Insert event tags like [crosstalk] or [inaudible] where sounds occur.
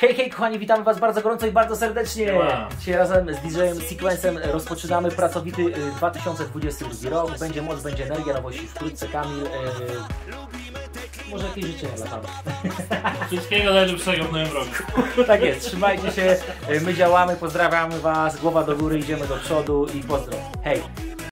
Hej, hej kochani, witamy Was bardzo gorąco i bardzo serdecznie. Dzisiaj razem z DJ-em Sequencem rozpoczynamy pracowity y, 2022 rok. Będzie moc, będzie energia, nowości wkrótce. Kamil, y, może jakieś życzenia dla Pana. [laughs] Wszystkiego najlepszego w nowym roku. [laughs] Tak jest, trzymajcie się, y, my działamy, pozdrawiamy Was, głowa do góry, idziemy do przodu i pozdro. Hej!